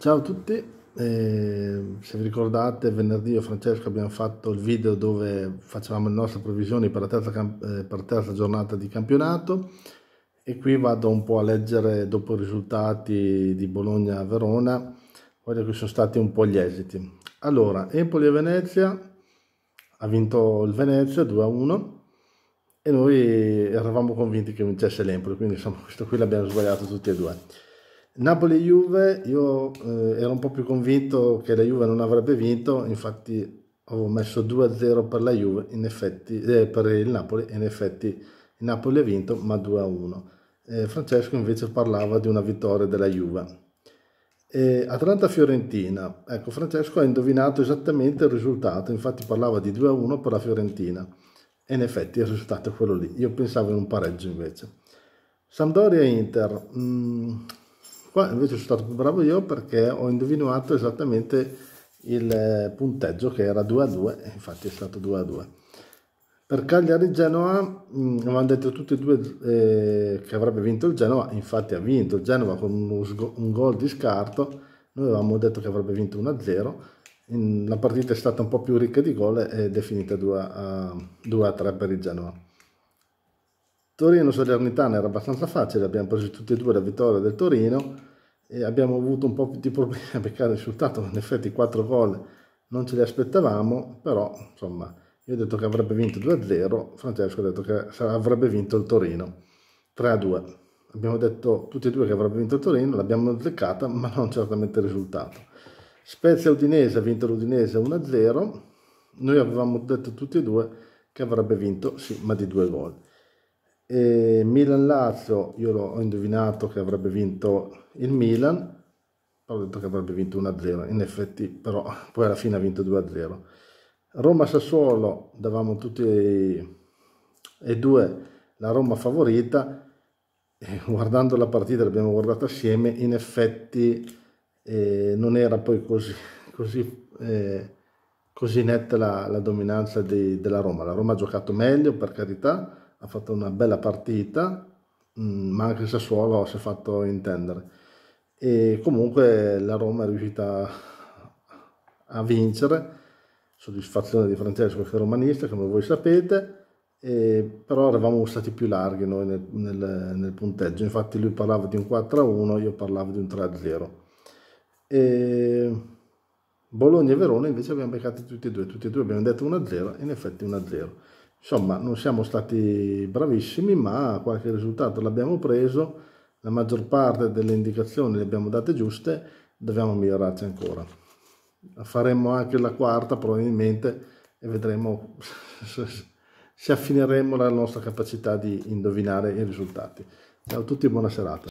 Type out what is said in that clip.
Ciao a tutti, eh, se vi ricordate venerdì io e Francesco abbiamo fatto il video dove facevamo le nostre previsioni per la terza, eh, per terza giornata di campionato. E qui vado un po' a leggere dopo i risultati di Bologna-Verona quelli che sono stati un po' gli esiti. Allora, Empoli e Venezia, ha vinto il Venezia 2-1 e noi eravamo convinti che vincesse l'Empoli, quindi insomma questo qui l'abbiamo sbagliato tutti e due. Napoli-Juve, io eh, ero un po' più convinto che la Juve non avrebbe vinto, infatti ho messo 2-0 per la Juve, in effetti, eh, per il Napoli, in effetti il Napoli ha vinto, ma 2-1. Eh, Francesco invece parlava di una vittoria della Juve. Atlanta-Fiorentina, ecco Francesco ha indovinato esattamente il risultato, infatti parlava di 2-1 per la Fiorentina e in effetti il risultato è quello lì, io pensavo in un pareggio invece. Sampdoria-Inter, mm, Qua invece sono stato più bravo io perché ho indovinato esattamente il eh, punteggio che era 2 a 2 e infatti è stato 2 a 2. Per Cagliari-Genoa mm, avevamo detto tutti e due eh, che avrebbe vinto il Genoa, infatti ha vinto il Genoa con un, un gol di scarto, noi avevamo detto che avrebbe vinto 1-0, la partita è stata un po' più ricca di gol ed è finita 2-3 per il Genoa. Torino-Salernitana era abbastanza facile, abbiamo preso tutti e due la vittoria del Torino e abbiamo avuto un po' di problemi a beccare il risultato, in effetti 4 gol non ce li aspettavamo, però insomma io ho detto che avrebbe vinto 2-0, Francesco ha detto che avrebbe vinto il Torino 3-2. Abbiamo detto tutti e due che avrebbe vinto il Torino, l'abbiamo azzeccata, ma non certamente il risultato. Spezia Udinese ha vinto l'Udinese 1-0, noi avevamo detto tutti e due che avrebbe vinto, sì, ma di due gol. Milan-Lazio, io ho indovinato che avrebbe vinto il Milan, ho detto che avrebbe vinto 1-0, in effetti però poi alla fine ha vinto 2-0. Roma-Sassuolo, davamo tutti e due la Roma favorita, e guardando la partita, l'abbiamo guardata assieme, in effetti eh, non era poi così, così, eh, così netta la, la dominanza di, della Roma. La Roma ha giocato meglio, per carità, ha fatto una bella partita, mm, ma anche Sassuolo si è fatto intendere. E comunque la Roma è riuscita a vincere, soddisfazione di Francesco che è romanista, come voi sapete, però eravamo stati più larghi noi nel, nel, nel, punteggio, infatti lui parlava di un 4-1, io parlavo di un 3-0. E Bologna e Verona invece abbiamo beccato tutti e due, tutti e due abbiamo detto 1-0 e in effetti 1-0. Insomma, non siamo stati bravissimi, ma qualche risultato l'abbiamo preso, la maggior parte delle indicazioni le abbiamo date giuste, dobbiamo migliorarci ancora. Faremo anche la quarta probabilmente e vedremo se affineremo la nostra capacità di indovinare i risultati. Ciao a tutti e buona serata.